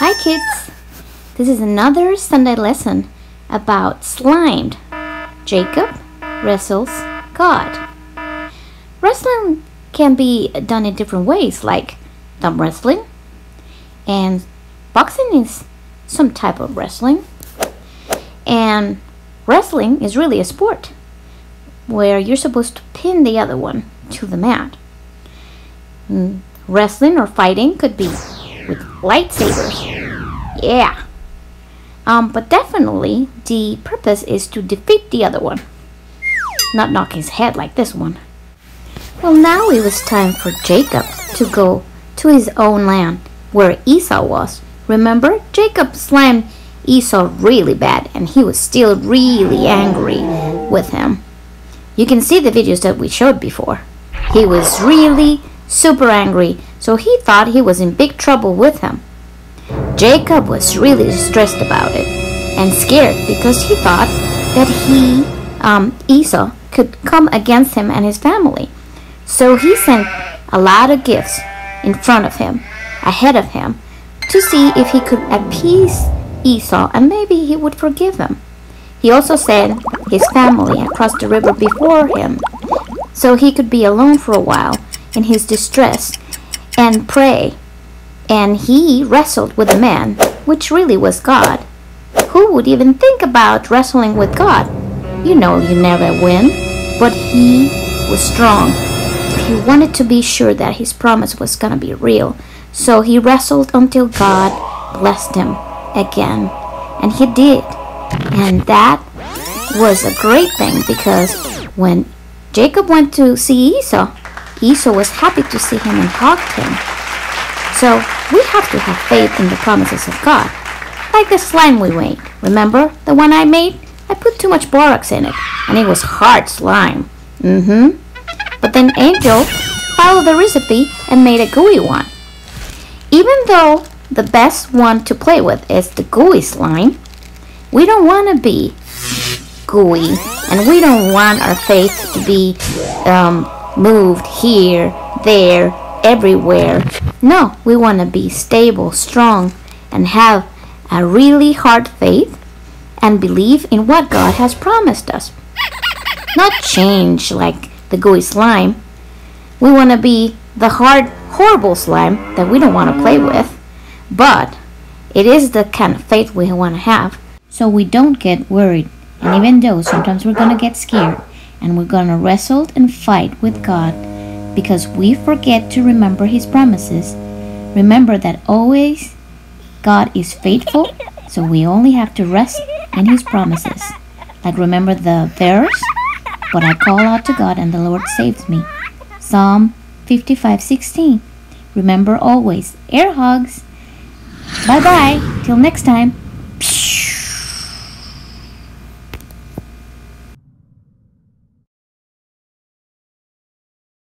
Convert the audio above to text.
Hi kids! This is another Sunday lesson about slimed. Jacob wrestles God. Wrestling can be done in different ways, like thumb wrestling, and boxing is some type of wrestling. And wrestling is really a sport where you're supposed to pin the other one to the mat. Mm, wrestling or fighting could be with lightsabers. Yeah. Um, but definitely the purpose is to defeat the other one, not knock his head like this one. Well, now it was time for Jacob to go to his own land where Esau was. Remember, Jacob slammed Esau really bad and he was still really angry with him. You can see the videos that we showed before. He was really super angry, so he thought he was in big trouble with him. Jacob was really stressed about it and scared because he thought that he, um, Esau, could come against him and his family. So he sent a lot of gifts in front of him, ahead of him, to see if he could appease Esau and maybe he would forgive him. He also sent his family across the river before him so he could be alone for a while in his distress and pray. And he wrestled with a man, which really was God. Who would even think about wrestling with God? You know you never win. But he was strong. He wanted to be sure that his promise was going to be real. So he wrestled until God blessed him again. And he did. And that was a great thing because when Jacob went to see Esau, Esau was happy to see him and hugged him. So we have to have faith in the promises of God. Like the slime we made. Remember the one I made? I put too much borax in it, and it was hard slime. Mm-hmm. But then Angel followed the recipe and made a gooey one. Even though the best one to play with is the gooey slime, we don't want to be gooey, and we don't want our faith to be um, moved here, there, everywhere. No, we want to be stable, strong, and have a really hard faith and believe in what God has promised us. Not change like the gooey slime. We want to be the hard, horrible slime that we don't want to play with, but it is the kind of faith we want to have so we don't get worried. And even though sometimes we're going to get scared and we're going to wrestle and fight with God because we forget to remember His promises, remember that always God is faithful, so we only have to rest in His promises. Like remember the verse, but I call out to God and the Lord saves me. Psalm 55:16. Remember always, air hugs. Bye bye. Till next time.